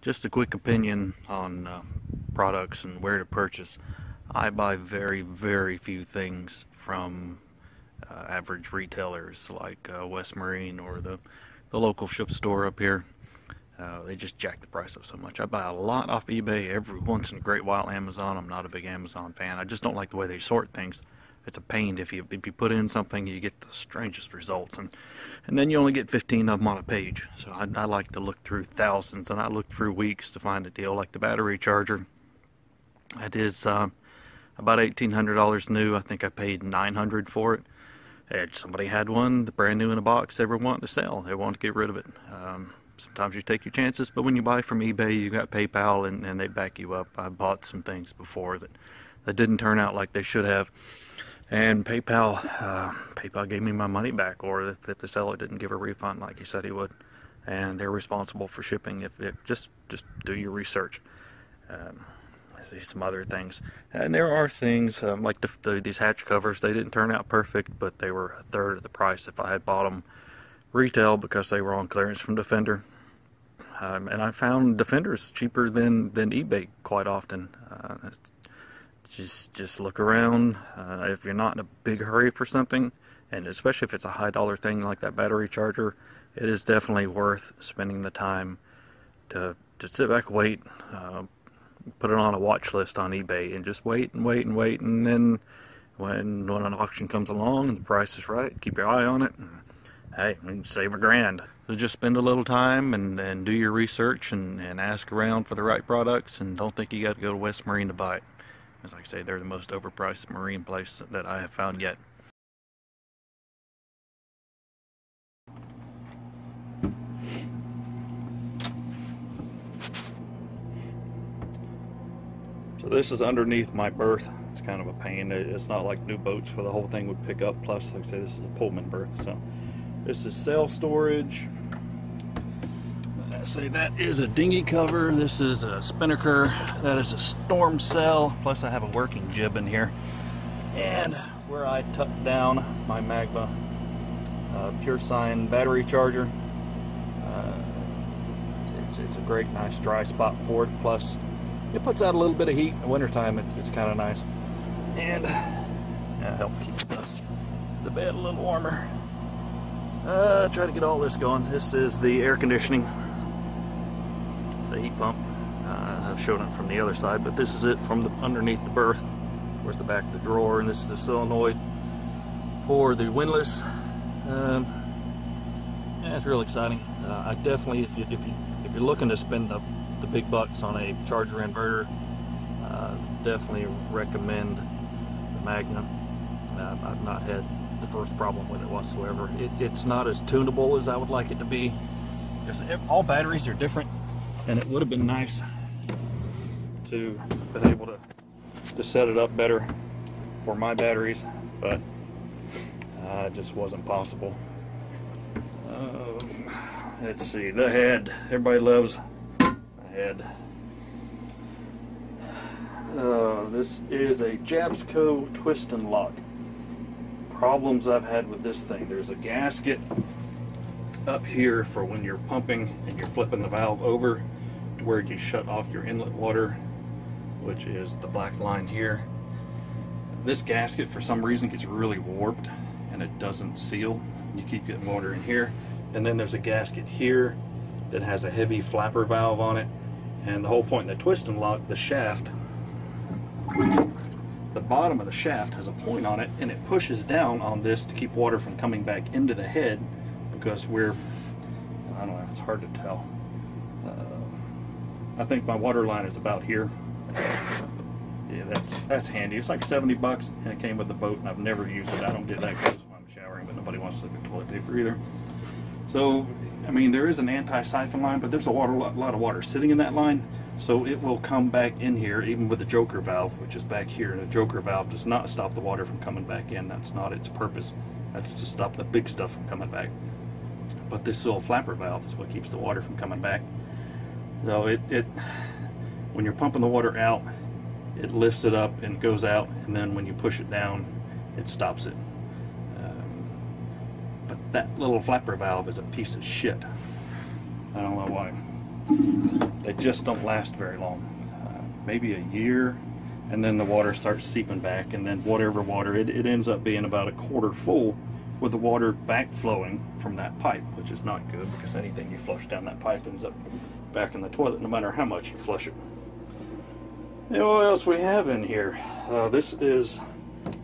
Just a quick opinion on uh, products and where to purchase. I buy very, very few things from uh, average retailers like uh, West Marine or the, the local ship store up here. Uh, they just jack the price up so much. I buy a lot off eBay every once in a great while. Amazon, I'm not a big Amazon fan. I just don't like the way they sort things it's a pain if you if you put in something you get the strangest results. And and then you only get 15 of them on a page. So I, I like to look through thousands and I look through weeks to find a deal like the battery charger. It is uh, about $1800 new. I think I paid 900 for it. And somebody had one brand new in a box they were wanting to sell. They want to get rid of it. Um, sometimes you take your chances but when you buy from eBay you got PayPal and, and they back you up. I bought some things before that that didn't turn out like they should have and PayPal, uh, PayPal gave me my money back, or if, if, the seller didn't give a refund like he said he would, and they're responsible for shipping. If, if just just do your research. Um, I see some other things, and there are things um, like the, the, these hatch covers. They didn't turn out perfect, but they were a third of the price if I had bought them retail because they were on clearance from Defender. Um, and I found Defenders cheaper than than eBay quite often. Uh, just just look around. Uh, if you're not in a big hurry for something, and especially if it's a high dollar thing like that battery charger, it is definitely worth spending the time to to sit back, wait, uh, put it on a watch list on eBay, and just wait and wait and wait, and then when when an auction comes along and the price is right, keep your eye on it. And, hey, save a grand. So just spend a little time and, and do your research and, and ask around for the right products and don't think you got to go to West Marine to buy it. As I say, they're the most overpriced marine place that I have found yet. So this is underneath my berth. It's kind of a pain. It's not like new boats where the whole thing would pick up. Plus, like I say, this is a Pullman berth. So this is sail storage say that is a dinghy cover. This is a spinnaker. That is a storm sail. Plus I have a working jib in here. And where I tuck down my Magnum uh, Pure Sine battery charger. Uh, it's, it's, a great, nice dry spot for it. Plus it puts out a little bit of heat in the wintertime. It's, it's kind of nice. And uh, help keep the bed a little warmer. Uh, try to get all this going. This is the air conditioning the heat pump. Uh, I've shown it from the other side, but this is it from the underneath the berth. Where's the back of the drawer, and this is the solenoid for the windlass. Um, yeah, it's real exciting. Uh, I definitely, if you if you if you're looking to spend the the big bucks on a charger inverter, uh, definitely recommend the Magnum. Uh, I've not had the first problem with it whatsoever. It, it's not as tunable as I would like it to be because all batteries are different and it would have been nice to been able to to set it up better for my batteries but uh, it just wasn't possible. Um, let's see the head. Everybody loves the head. Uh, this is a Jabsco twist and lock. Problems I've had with this thing. There's a gasket up here for when you're pumping and you're flipping the valve over where you shut off your inlet water, which is the black line here. This gasket, for some reason, gets really warped and it doesn't seal. You keep getting water in here. And then there's a gasket here that has a heavy flapper valve on it. And the whole point in the twist and lock, the shaft, the bottom of the shaft has a point on it and it pushes down on this to keep water from coming back into the head because we're, I don't know, it's hard to tell. I think my water line is about here. Yeah, that's that's handy. It's like 70 bucks, and it came with the boat, and I've never used it. I don't get that when I'm showering, but nobody wants to look at toilet paper either. So, I mean, there is an anti-siphon line, but there's a water, a lot of water sitting in that line, so it will come back in here, even with the joker valve, which is back here. And the joker valve does not stop the water from coming back in. That's not its purpose. That's to stop the big stuff from coming back. But this little flapper valve is what keeps the water from coming back. So it, it, when you're pumping the water out, it lifts it up and goes out, and then when you push it down, it stops it. Um, but that little flapper valve is a piece of shit. I don't know why. they just don't last very long. Uh, maybe a year, and then the water starts seeping back, and then whatever water, it, it ends up being about a quarter full with the water back flowing from that pipe, which is not good because anything you flush down that pipe ends up back in the toilet no matter how much you flush it. And what else we have in here? Uh, this is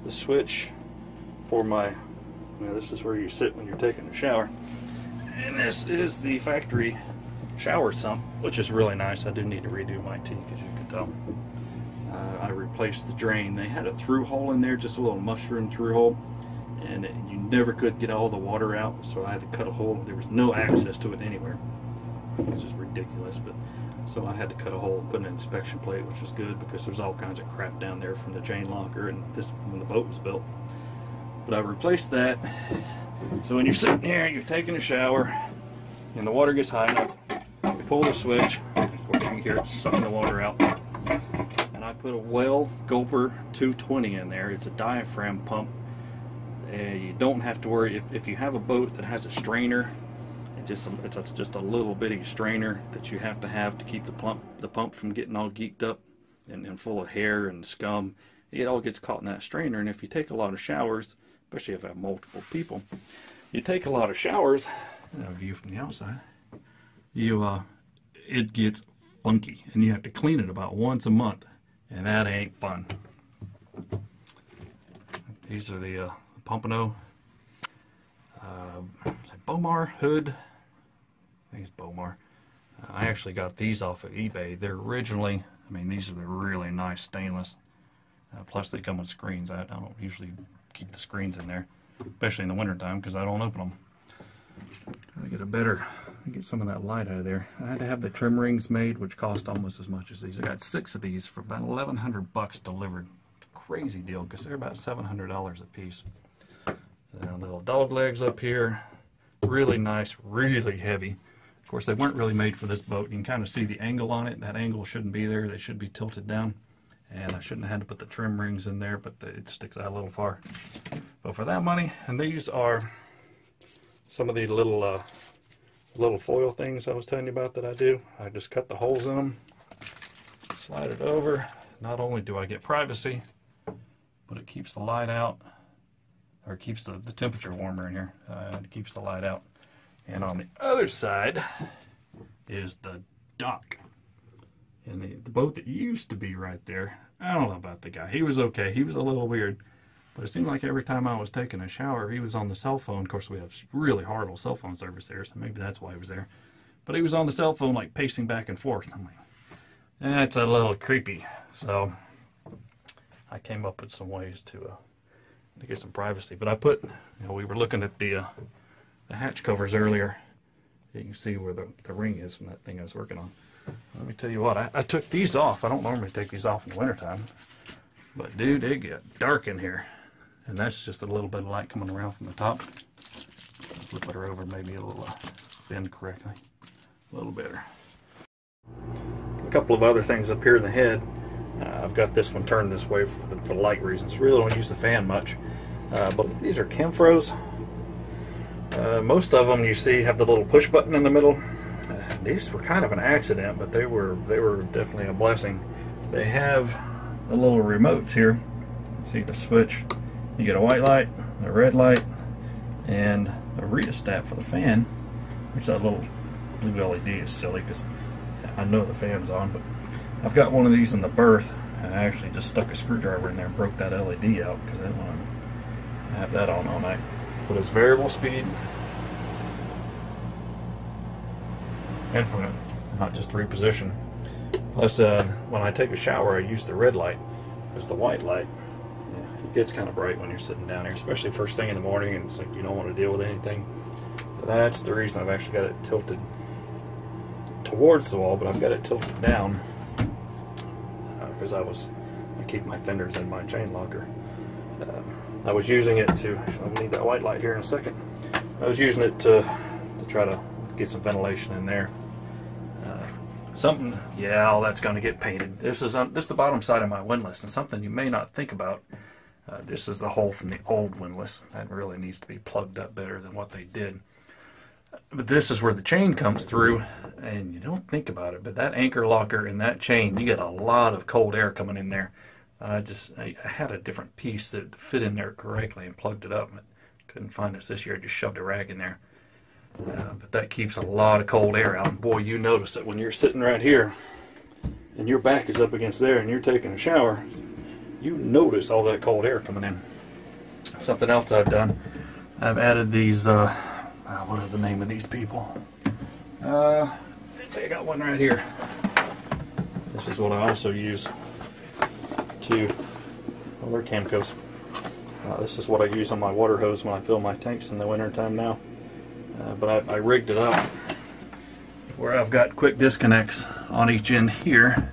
the switch for my, you know, this is where you sit when you're taking a shower. And this is the factory shower sump, which is really nice. I do need to redo my teak, as you can tell. Uh, I replaced the drain. They had a through hole in there, just a little mushroom through hole and you never could get all the water out so I had to cut a hole there was no access to it anywhere this is ridiculous but so I had to cut a hole and put an inspection plate which was good because there's all kinds of crap down there from the chain locker and this when the boat was built. But I replaced that. So when you're sitting here you're taking a shower and the water gets high enough you pull the switch of course you can hear it sucking the water out and I put a Whale Gulper 220 in there. It's a diaphragm pump. And you don't have to worry. If, if you have a boat that has a strainer just it's, it's just a little bitty strainer that you have to have to keep the pump the pump from getting all geeked up and, and full of hair and scum it all gets caught in that strainer and if you take a lot of showers especially if you have multiple people you take a lot of showers a view from the outside you uh it gets funky and you have to clean it about once a month and that ain't fun these are the uh, Pompano, uh, Bomar hood. I think it's Bomar. Uh, I actually got these off of eBay. They're originally, I mean, these are the really nice stainless. Uh, plus, they come with screens. I, I, don't usually keep the screens in there, especially in the wintertime because I don't open them. I get a better, get some of that light out of there. I had to have the trim rings made, which cost almost as much as these. I got six of these for about 1100 bucks delivered. Crazy deal because they're about $700 a piece. And little dog legs up here. Really nice, really heavy. Course, they weren't really made for this boat. You can kind of see the angle on it. That angle shouldn't be there. They should be tilted down. And I shouldn't have had to put the trim rings in there, but it sticks out a little far. But for that money, and these are some of the little uh, little foil things I was telling you about that I do. I just cut the holes in them, slide it over. Not only do I get privacy, but it keeps the light out or keeps the, the temperature warmer in here. Uh, it keeps the light out. And on the other side is the dock. And the, the boat that used to be right there, I don't know about the guy. He was okay. He was a little weird. But it seemed like every time I was taking a shower, he was on the cell phone. Of course, we have really horrible cell phone service there, so maybe that's why he was there. But he was on the cell phone, like pacing back and forth. I'm like, that's a little creepy. So I came up with some ways to uh, to get some privacy. But I put, you know, we were looking at the uh, the hatch covers earlier. You can see where the, the ring is from that thing I was working on. Let me tell you what, I, I took these off. I don't normally take these off in the wintertime. But dude, it get dark in here. And that's just a little bit of light coming around from the top. Flip it over, maybe a little uh, bend correctly. A little better. A couple of other things up here in the head. Uh, I've got this one turned this way for, for light reasons. Really don't use the fan much. Uh, but these are Kenfros. Uh, most of them you see have the little push button in the middle. Uh, these were kind of an accident, but they were they were definitely a blessing. They have the little remotes here. See the switch. You get a white light, a red light, and a rheostat for the fan. Which that little blue LED is silly because I know the fan's on, but I've got one of these in the berth and I actually just stuck a screwdriver in there and broke that LED out because I didn't want to have that on all night. But it's variable speed infinite, not just reposition. Plus, uh, when I take a shower, I use the red light because the white light yeah, it gets kind of bright when you're sitting down here, especially first thing in the morning, and it's like you don't want to deal with anything. That's the reason I've actually got it tilted towards the wall, but I've got it tilted down because I was I keep my fenders in my chain locker. Uh, I was using it to I need that white light here in a second. I was using it to to try to get some ventilation in there. Uh, something, yeah, all that's going to get painted. This is on, this is the bottom side of my windlass, and something you may not think about. Uh, this is the hole from the old windlass. That really needs to be plugged up better than what they did. But this is where the chain comes through, and you don't think about it, but that anchor locker and that chain, you get a lot of cold air coming in there. I just I, had a different piece that fit in there correctly and plugged it up, but couldn't find this this year. I Just shoved a rag in there. Uh, but that keeps a lot of cold air out. Boy, you notice it when you're sitting right here and your back is up against there and you're taking a shower. You notice all that cold air coming in. Something else I've done, I've added these. Uh, uh, what is the name of these people? Uh, let's see, I got one right here. This is what I also use to. They're Camcos. Uh, this is what I use on my water hose when I fill my tanks in the winter time now. Uh, but I, I rigged it up where I've got quick disconnects on each end here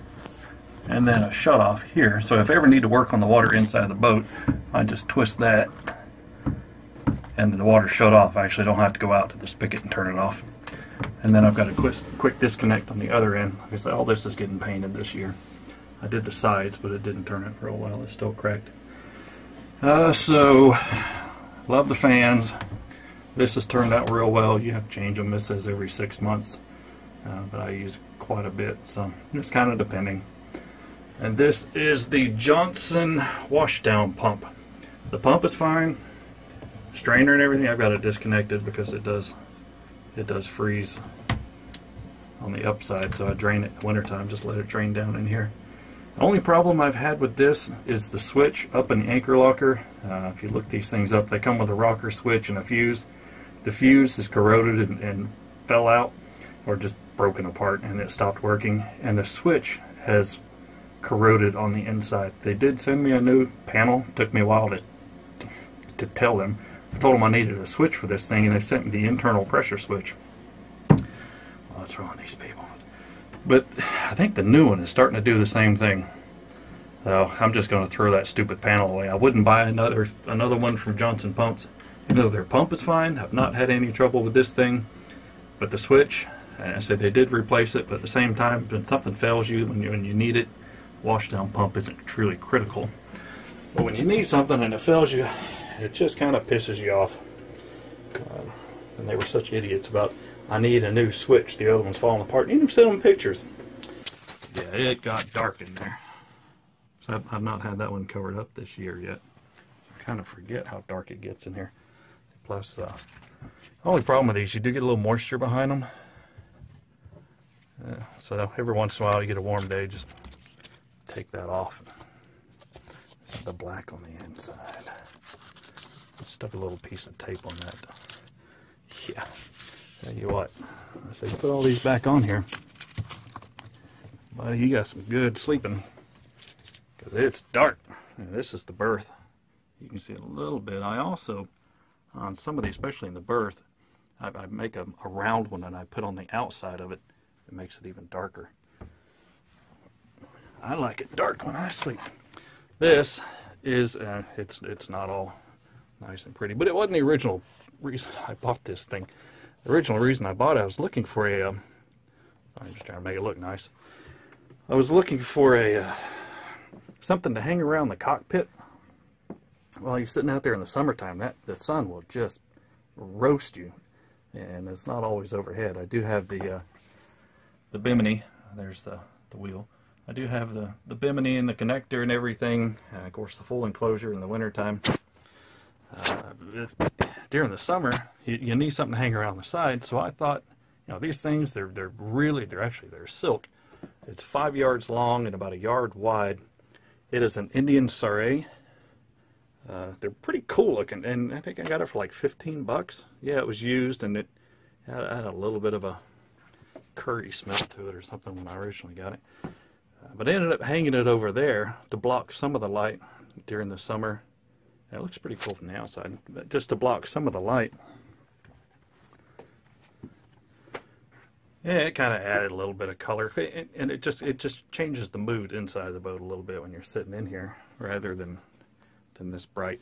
and then a shut off here. So if I ever need to work on the water inside the boat, I just twist that and the water shut off. I actually don't have to go out to the spigot and turn it off. And then I've got a quick, quick disconnect on the other end. Like I said, all this is getting painted this year. I did the sides, but it didn't turn out real well. It's still cracked. Uh, so, love the fans. This has turned out real well. You have to change them. This says every six months, uh, but I use quite a bit, so it's kind of depending. And this is the Johnson washdown pump. The pump is fine. Strainer and everything, I've got it disconnected because it does it does freeze on the upside, so I drain it in wintertime, just let it drain down in here. Only problem I've had with this is the switch up in the anchor locker. Uh, if you look these things up, they come with a rocker switch and a fuse. The fuse is corroded and, and fell out or just broken apart and it stopped working. And the switch has corroded on the inside. They did send me a new panel. It took me a while to, to tell them. I told them I needed a switch for this thing and they sent me the internal pressure switch. What's wrong with these people? But I think the new one is starting to do the same thing. So I'm just going to throw that stupid panel away. I wouldn't buy another another one from Johnson Pumps. Even though their pump is fine, I've not had any trouble with this thing. But the switch, I said they did replace it, but at the same time, when something fails you when you, when you need it, washdown pump isn't truly critical. But when you need something and it fails you, it just kind of pisses you off. Um, and they were such idiots about I need a new switch. The other one's falling apart. You can send them pictures. Yeah, it got dark in there. So I've, I've not had that one covered up this year yet. I kind of forget how dark it gets in here. Plus, uh, the only problem with these, you do get a little moisture behind them. Uh, so every once in a while you get a warm day, just take that off. The black on the inside. Stuck a little piece of tape on that. Yeah. Tell you what, I say put all these back on here. Buddy, you got some good sleeping. Because it's dark. And this is the berth. You can see a little bit. I also, on some of these, especially in the berth, I, I make a, a round one and I put on the outside of it. It makes it even darker. I like it dark when I sleep. This is, uh, it's, it's not all nice and pretty, but it wasn't the original reason I bought this thing. The original reason I bought it, I was looking for a. am um, just trying to make it look nice. I was looking for a uh, something to hang around the cockpit. While you're sitting out there in the summertime, that the sun will just roast you, and it's not always overhead. I do have the uh, the bimini. There's the the wheel. I do have the the bimini and the connector and everything. And of course, the full enclosure in the wintertime. Uh, during the summer, you, you, need something to hang around the side. So I thought, you know, these things, they're, they're really, they're actually, they're silk. It's five yards long and about a yard wide. It is an Indian Sari. Uh, they're pretty cool looking, and I think I got it for like 15 bucks. Yeah, it was used, and it had, had a little bit of a curry smell to it or something when I originally got it. Uh, but I ended up hanging it over there to block some of the light during the summer it looks pretty cool from the outside, but just to block some of the light. Yeah, it kind of added a little bit of color, and it just it just changes the mood inside of the boat a little bit when you're sitting in here, rather than than this bright.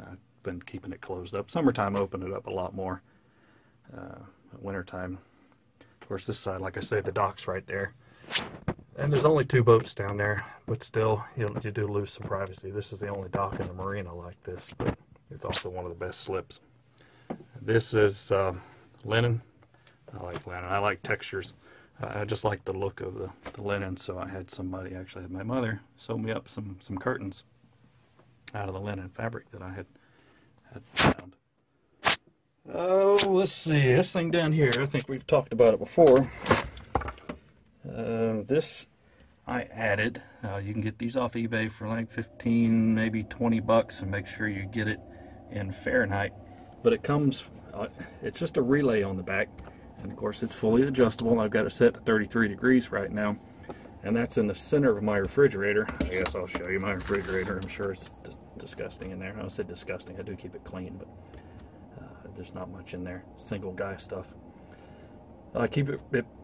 I've been keeping it closed up. Summertime, open it up a lot more. Uh, wintertime, of course, this side, like I say, the dock's right there. And there's only two boats down there, but still, you, you do lose some privacy. This is the only dock in the marina like this, but it's also one of the best slips. This is uh, linen. I like linen. I like textures. I just like the look of the, the linen, so I had somebody, actually had my mother, sew me up some, some curtains out of the linen fabric that I had, had found. Oh, let's see, this thing down here, I think we've talked about it before. Uh, this I added. Uh, you can get these off eBay for like 15, maybe 20 bucks, and make sure you get it in Fahrenheit. But it comes, uh, it's just a relay on the back, and of course it's fully adjustable. I've got it set to 33 degrees right now, and that's in the center of my refrigerator. I guess I'll show you my refrigerator. I'm sure it's disgusting in there. I said disgusting. I do keep it clean, but uh, there's not much in there. Single guy stuff. I keep it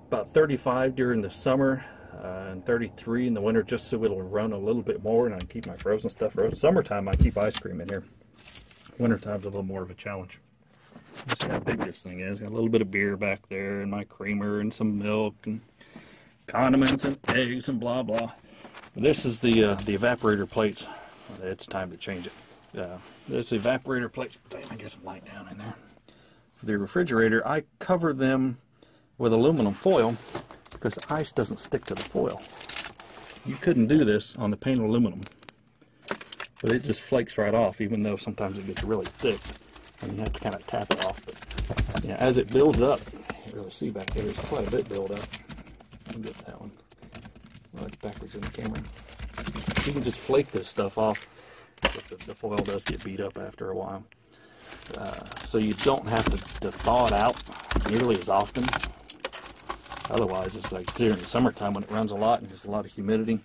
about 35 during the summer uh, and 33 in the winter just so it'll run a little bit more and I keep my frozen stuff frozen. Summertime I keep ice cream in here. Wintertime's a little more of a challenge. See how big this thing is. Got a little bit of beer back there and my creamer and some milk and condiments and eggs and blah blah. This is the uh, the evaporator plates. It's time to change it. Uh, this evaporator plates. Damn, I get some light down in there. For the refrigerator, I cover them with aluminum foil because ice doesn't stick to the foil. You couldn't do this on the painted aluminum, but it just flakes right off, even though sometimes it gets really thick, and you have to kind of tap it off. Yeah, as it builds up, you really see back there, there's quite a bit build up. I'll get that one. Well, it's backwards in the camera. You can just flake this stuff off, the, the foil does get beat up after a while. Uh, so you don't have to, to thaw it out nearly as often Otherwise, it's like during the summertime when it runs a lot and there's a lot of humidity,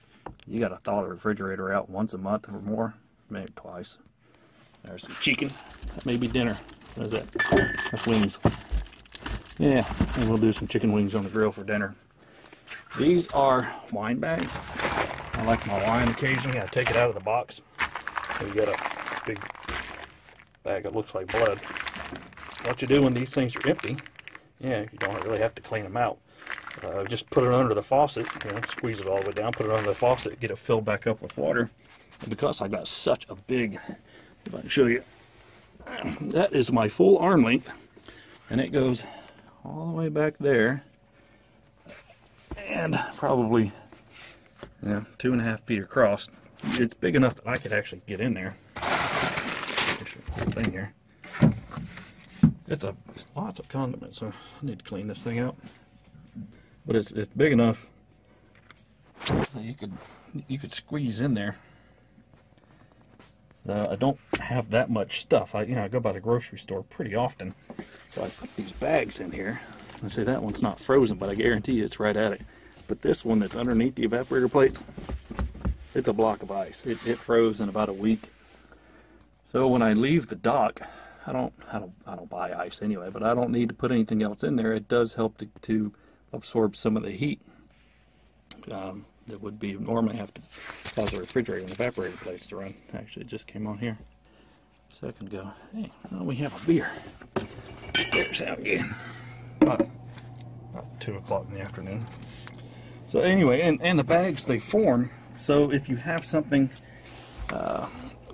you got to thaw the refrigerator out once a month or more, maybe twice. There's some chicken. That may be dinner. What is that? That's wings. Yeah, and we'll do some chicken wings on the grill for dinner. These are wine bags. I like my wine occasionally. I take it out of the box. You got a big bag that looks like blood. What you do when these things are empty, yeah, you don't really have to clean them out. Uh, just put it under the faucet, you know, squeeze it all the way down, put it under the faucet, get it filled back up with water. And because I got such a big, if I can show you, that is my full arm length, and it goes all the way back there, and probably, you know, two and a half feet across. It's big enough that I could actually get in there. Thing here. It's a lots of condiments, so I need to clean this thing out but it's, it's big enough you could you could squeeze in there. Uh, I don't have that much stuff. I you know I go by the grocery store pretty often, so I put these bags in here. I say that one's not frozen, but I guarantee it's right at it. But this one that's underneath the evaporator plates, it's a block of ice. It, it froze in about a week. So when I leave the dock, I don't I don't I don't buy ice anyway, but I don't need to put anything else in there. It does help to, to absorb some of the heat um, that would be normally have to cause the refrigerator and evaporator place to run. Actually, it just came on here a second ago. Hey, well, we have a beer. There's out again. About, about 2 o'clock in the afternoon. So anyway, and, and the bags, they form. So if you have something uh,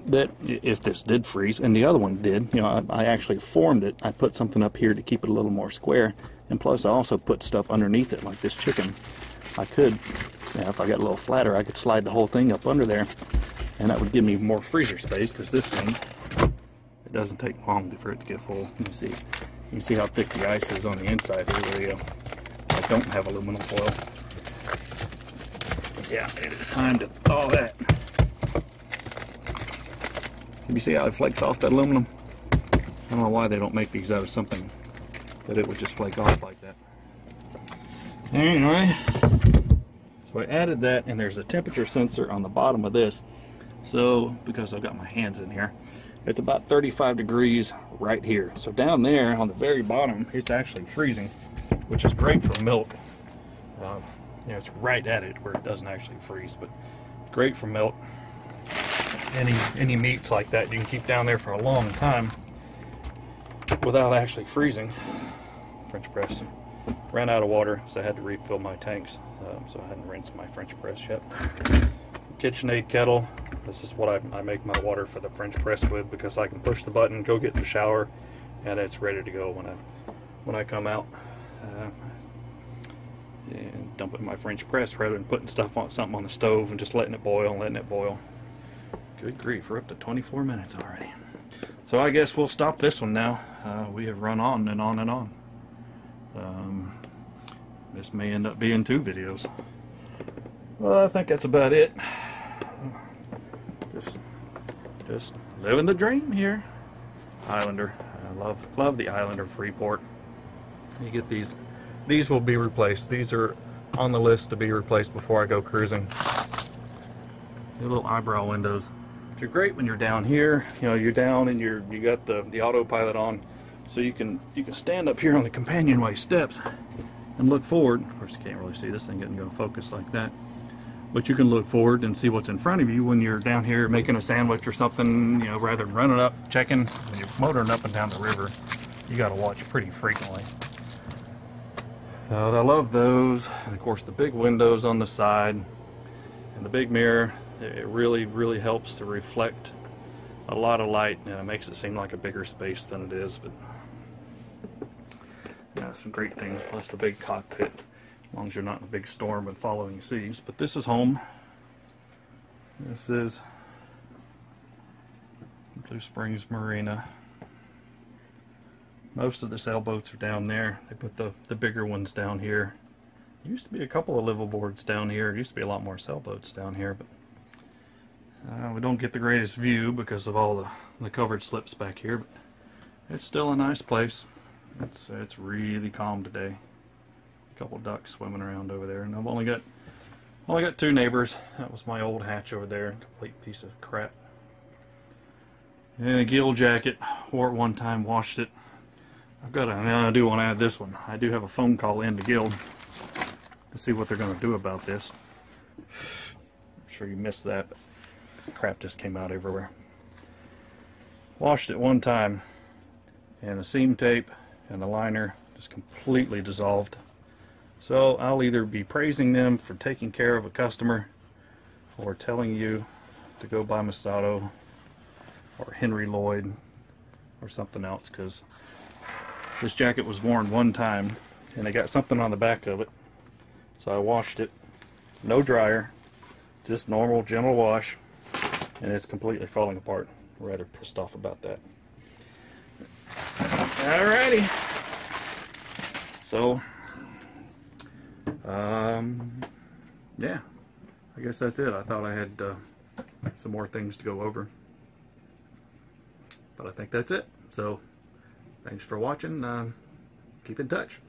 that, if this did freeze, and the other one did, you know, I, I actually formed it. I put something up here to keep it a little more square and plus I also put stuff underneath it like this chicken. I could, if I got a little flatter, I could slide the whole thing up under there and that would give me more freezer space because this thing, it doesn't take long for it to get full. You see, you see how thick the ice is on the inside here. There you go. I don't have aluminum foil. Yeah, it is time to thaw that. You see how it flakes off that aluminum? I don't know why they don't make these out of something that it would just flake off like that. Anyway, so I added that and there's a temperature sensor on the bottom of this. So, because I've got my hands in here, it's about 35 degrees right here. So down there on the very bottom, it's actually freezing, which is great for milk. Um, you know, it's right at it where it doesn't actually freeze, but great for milk. Any any meats like that you can keep down there for a long time without actually freezing. French press. Ran out of water, so I had to refill my tanks. Um, so I hadn't rinsed my French press yet. KitchenAid kettle. This is what I, I, make my water for the French press with because I can push the button, go get the shower, and it's ready to go when I when I come out. Uh, and dump it in my French press rather than putting stuff on something on the stove and just letting it boil and letting it boil. Good grief, we're up to 24 minutes already. So I guess we'll stop this one now. Uh, we have run on and on and on. Um, this may end up being two videos. Well, I think that's about it. Just, just living the dream here. Islander. I love, love the Islander Freeport. You get these these will be replaced. These are on the list to be replaced before I go cruising. The little eyebrow windows. Which are great when you're down here. You know, you're down and you're you got the, the autopilot on. So you can you can stand up here on the companionway steps and look forward. Of course you can't really see this thing getting go focus like that. But you can look forward and see what's in front of you when you're down here making a sandwich or something, you know, rather than running up, checking, when you're motoring up and down the river, you gotta watch pretty frequently. I love those. And of course the big windows on the side and the big mirror. It really, really helps to reflect a lot of light and it makes it seem like a bigger space than it is. But some great things. Plus the big cockpit, as long as you're not in a big storm and following seas. But this is home. This is Blue Springs Marina. Most of the sailboats are down there. They put the, the bigger ones down here. Used to be a couple of liveaboards down here. Used to be a lot more sailboats down here, but uh, we don't get the greatest view because of all the, the covered slips back here, but it's still a nice place. It's uh, it's really calm today. A couple ducks swimming around over there, and I've only got only got two neighbors. That was my old hatch over there, complete piece of crap. And a Gill jacket, wore it one time, washed it, I've got a, I do want to add this one. I do have a phone call in to Gill to see what they're going to do about this. I'm sure you missed that, but crap just came out everywhere. Washed it one time, and a seam tape and the liner just completely dissolved. So I'll either be praising them for taking care of a customer or telling you to go buy Musto or Henry Lloyd or something else because this jacket was worn one time and I got something on the back of it. So I washed it. No dryer. Just normal gentle wash. And it's completely falling apart. Rather pissed off about that. Alrighty. So, um, yeah. I guess that's it. I thought I had uh, some more things to go over. But I think that's it. So, Thanks for watching. Uh, keep in touch.